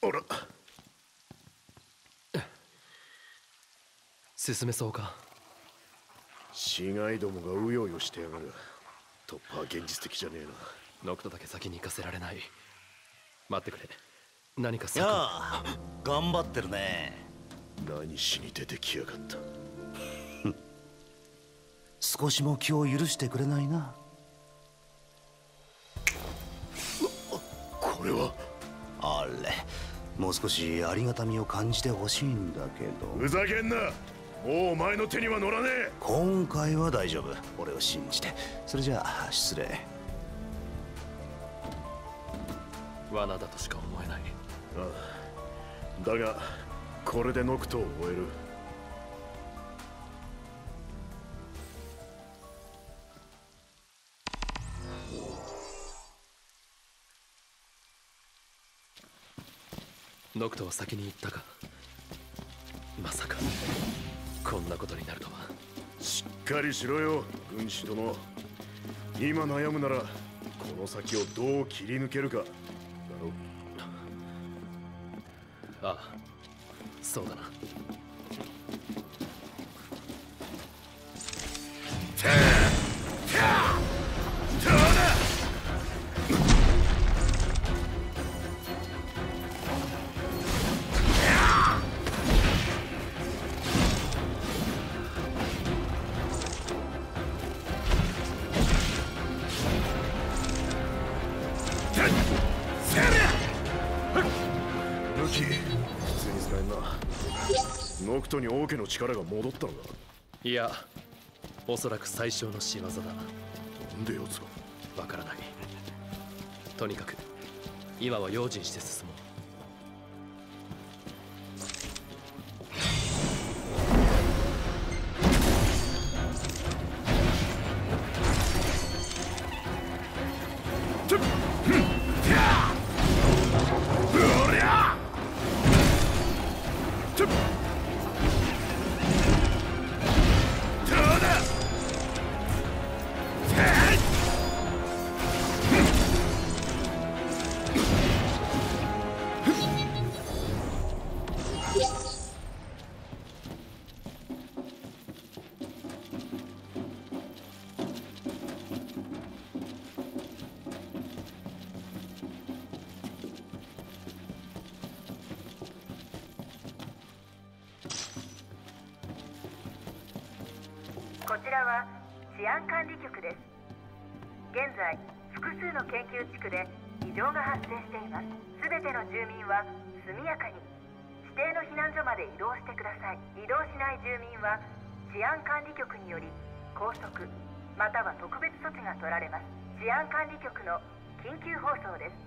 あら。進めそうか。死骸どもがうようよしてやがる。突破は現実的じゃねえな。ノクトだけ先に行かせられない。待ってくれ。何かやあ頑張ってるね。何しに出てきやがった。少しも気を許してくれないな。これは。あれもう少しありがたみを感じてほしいんだけど。ふざけんな。もうお前の手には乗らねえ。今回は大丈夫。俺を信じて。それじゃあ失礼。罠だとしか思えない。ああ。だがこれでノクトを終えるノクトは先に行ったか？まさかこんなことになるとは。しっかりしろよ軍師殿。今悩むならこの先をどう切り抜けるか。だろああそうだな武器。普通に使えんな。ノクトに王家の力が戻ったのかいやおそらく最小の仕業だ。なんで奴が。わからない。とにかく今は用心して進もう発生しています。全ての住民は速やかに指定の避難所まで移動してください。移動しない住民は治安管理局により拘束または特別措置が取られます。治安管理局の緊急放送です。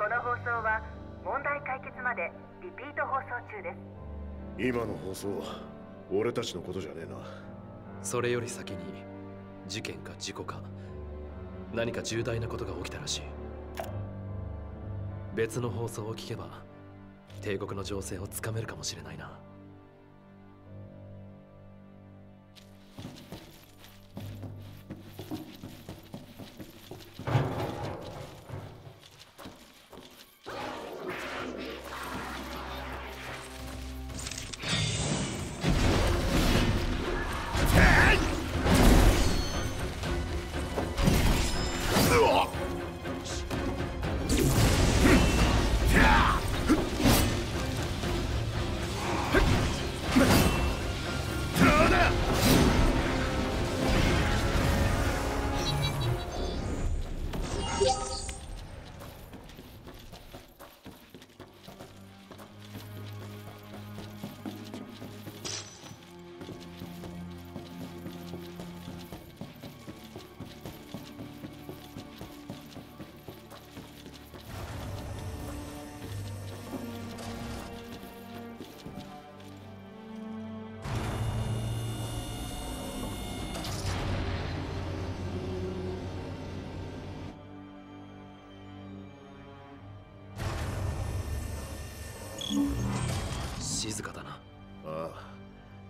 この放送は問題解決までリピート放送中です。今の放送俺たちのことじゃねえな。それより先に事件か事故か何か重大なことが起きたらしい別の放送を聞けば帝国の情勢をつかめるかもしれないな。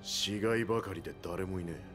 死骸ばかりで誰もいねえ。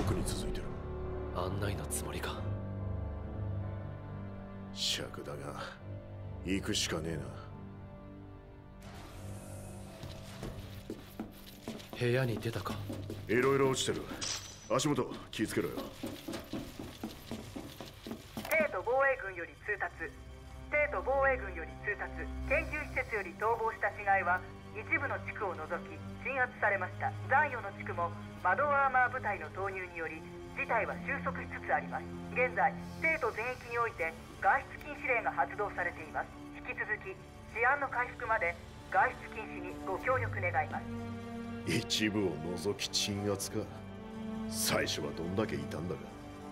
奥に続いてる。案内のつもりか。尺だが行くしかねえな。部屋に出たか。いろいろ落ちてる。足元気をつけろよ。帝都防衛軍より通達。帝都防衛軍より通達。研究施設より逃亡した死骸は一部の地区を除き鎮圧されました。残余の地区も窓アーマー部隊の投入により事態は収束しつつあります。現在帝都全域において外出禁止令が発動されています。引き続き治安の回復まで外出禁止にご協力願います。一部を除き鎮圧か。最初はどんだけいたんだか。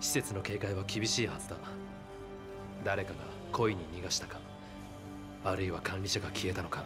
施設の警戒は厳しいはずだ。誰かが故意に逃がしたか。あるいは管理者が消えたのか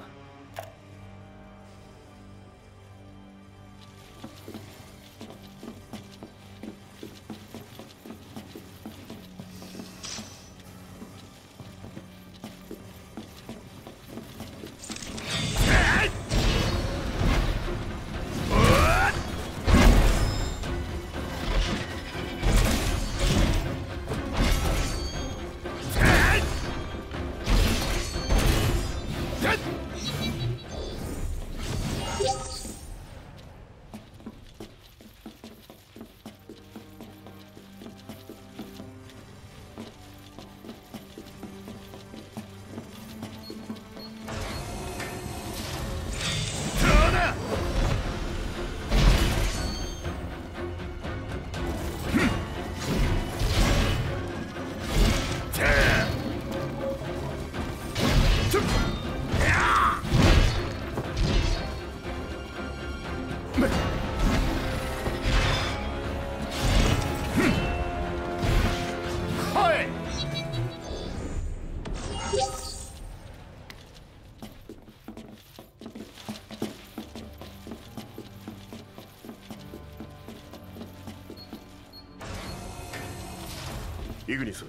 イグニス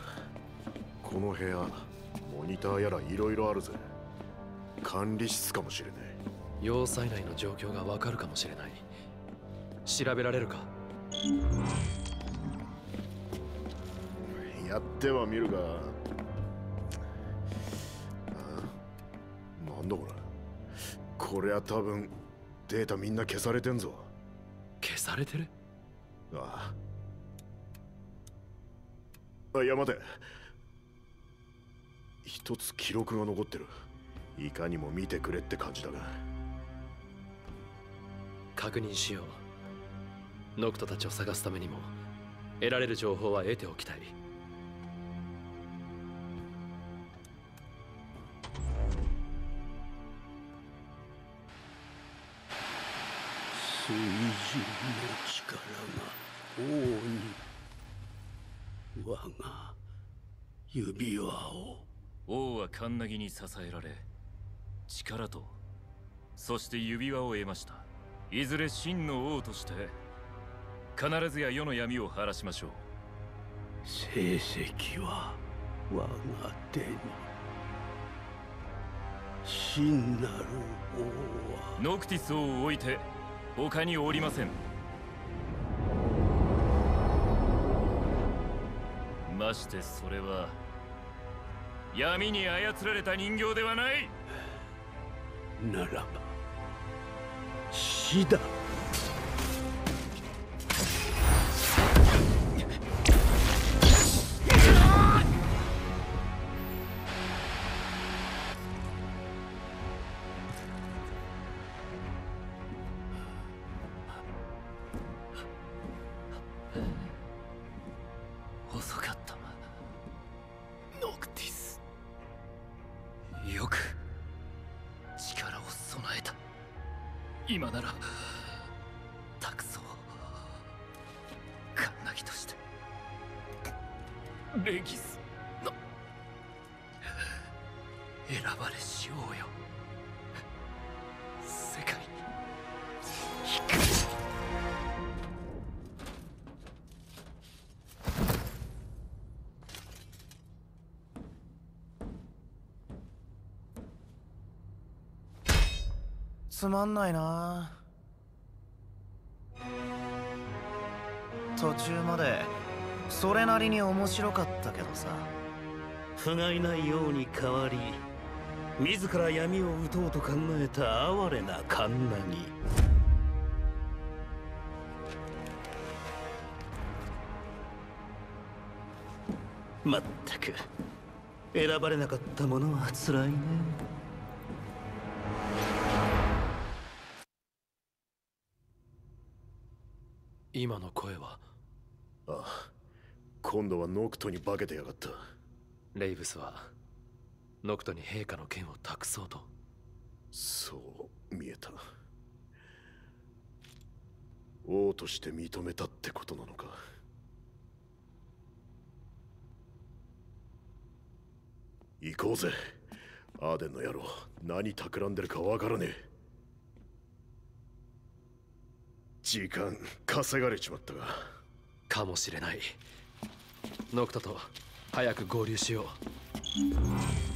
この部屋モニターやらいろいろあるぜ。管理室かもしれね要塞内の状況がわかるかもしれない。調べられるか？えやってはみるが。あなんだこれ？こりゃ多分データみんな消されてんぞ。消されてる？あああいや待て。一つ記録が残ってる。いかにも見てくれって感じだが確認しよう。ノクトたちを探すためにも得られる情報は得ておきたい。水準の力が王に我が指輪を。王はカンナギに支えられ力とそして指輪を得ましたいずれ真の王として必ずや世の闇を晴らしましょう。成績は我が手に。真なる王は。ノクティス王を置いて他におりませんしてそれは闇に操られた人形ではない。ならば死だ。つまんないな。途中までそれなりに面白かったけどさ。不甲斐ないように変わり自ら闇を打とうと考えた哀れなカンナギまったく選ばれなかったものは辛いね。今の声は？ああ今度はノクトに化けてやがった。レイブスはノクトに陛下の剣を託そうと。そう見えた。王として認めたってことなのか。行こうぜ。アーデンの野郎。何企んでるかわからねえ時間稼がれちまったが。かもしれない。ノクトと早く合流しよう。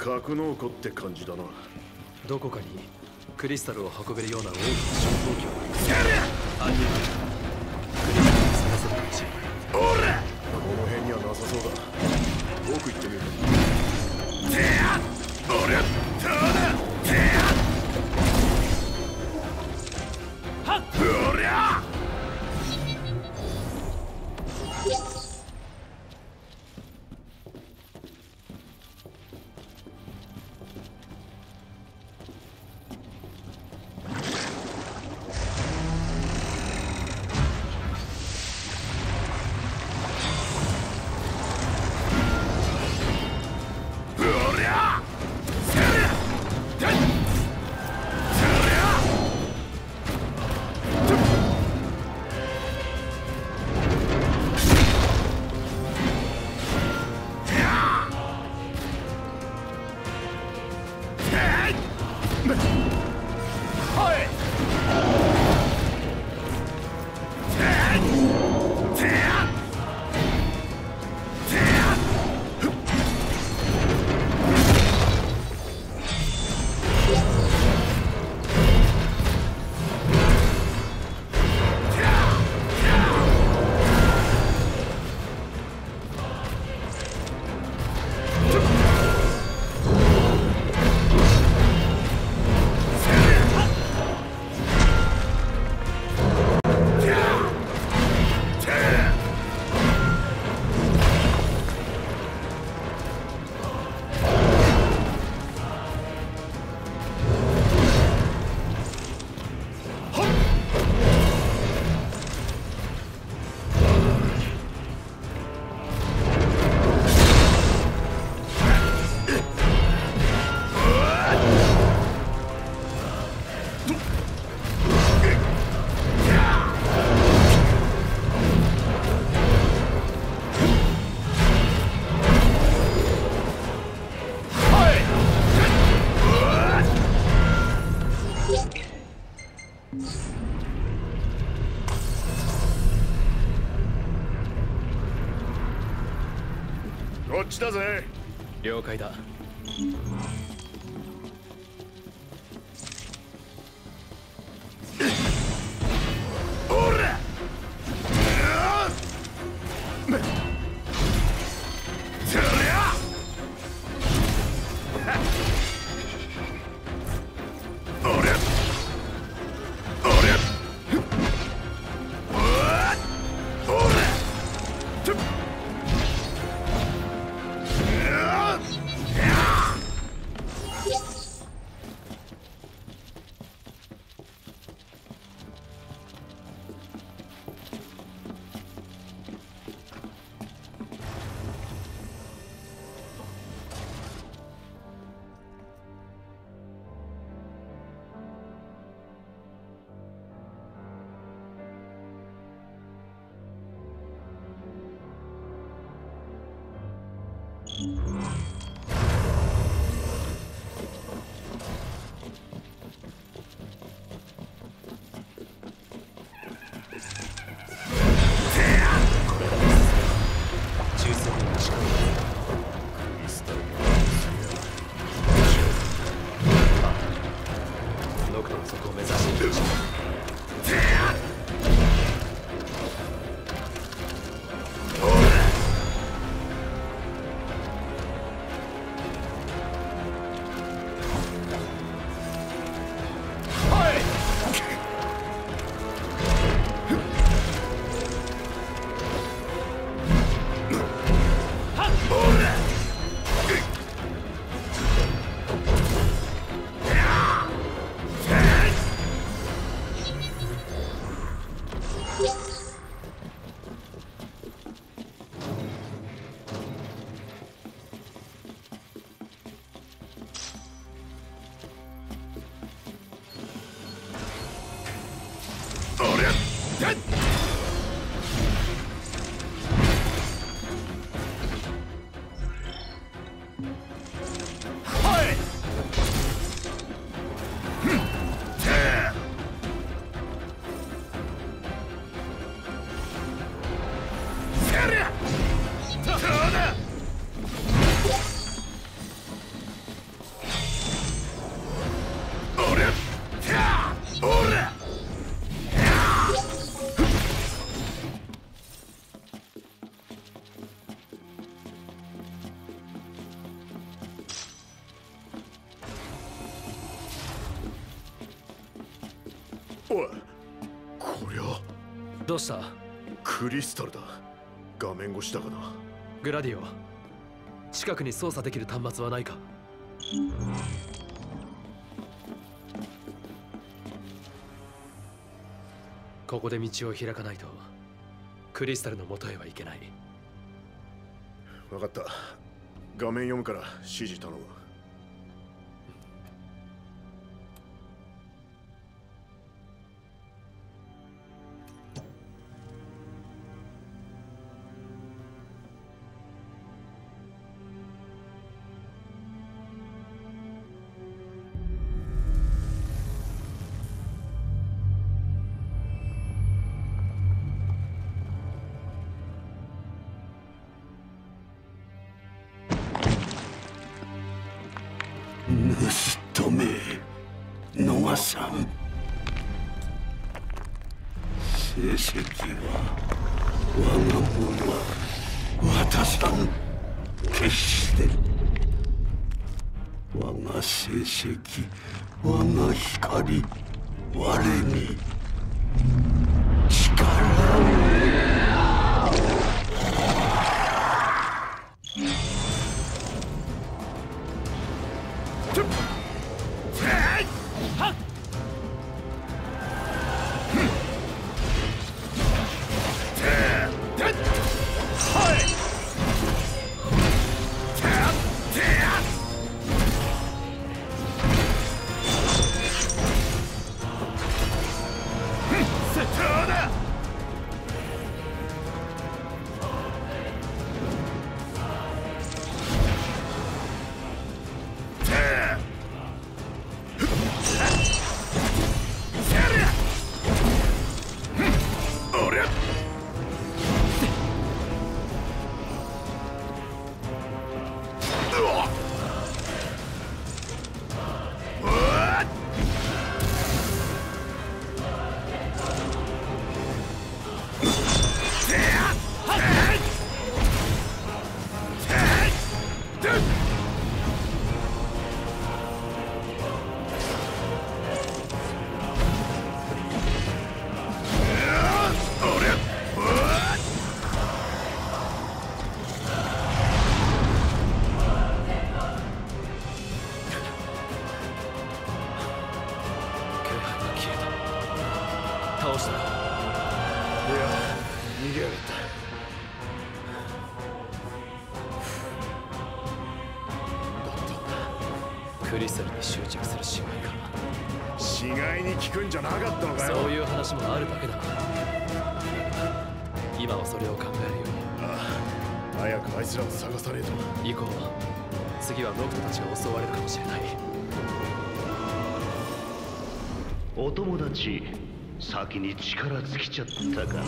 格納庫って感じだな。どこかにクリスタルを運べるような大きな消防機を。犯人はクリスタルを探せるかもしれないこの辺にはなさそうだ。奥行ってみる。こ した？クリスタルだ。画面越しだがな。グラディオ近くに操作できる端末はないか？ここで道を開かないとクリスタルの元へは行けない。分かった。画面読むから指示頼む成績は我が物は渡さん決して我が成績我が光我に。倒した。いや逃げやがったクリスタルに執着する死骸か。死骸に効くんじゃなかったのかよ。そういう話もあるだけだ。今はそれを考えるよああ早くあいつらを探さねえと。り行こう次はノクトたちが襲われるかもしれない。お友達先に力尽きちゃったかな。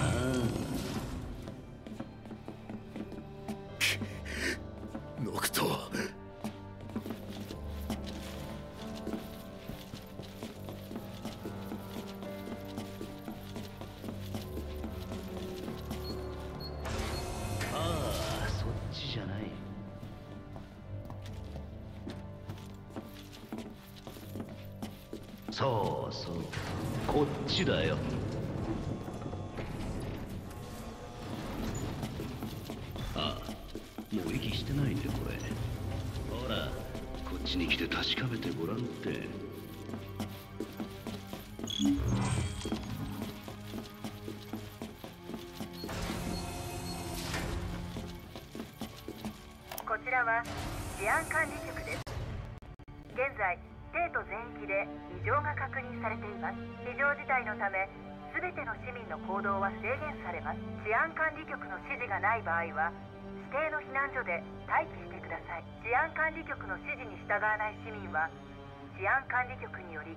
そうそう。こっちだよ。あもう息してないねこれ。ほらこっちに来て確かめてごらんって。こちらは治安管理限されます治安管理局の指示がない場合は指定の避難所で待機してください。治安管理局の指示に従わない市民は治安管理局により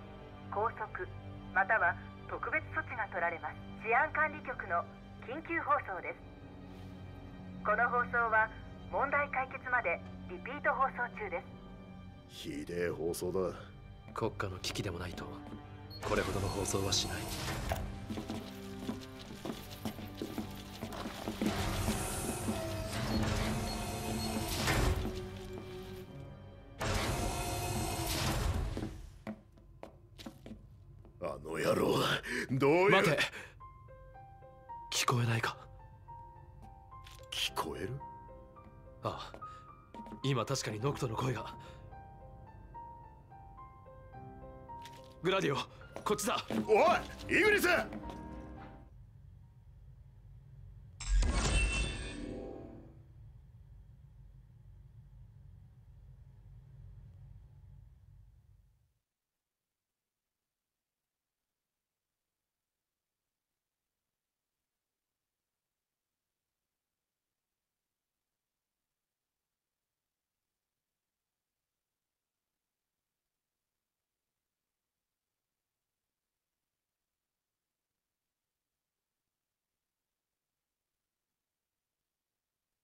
拘束または特別措置が取られます。治安管理局の緊急放送ですこの放送は問題解決までリピート放送中です。ひでえ放送だ。国家の危機でもないと。これほどの放送はしないこえる？ああ今確かにノクトの声が。グラディオこっちだ。おいイグニス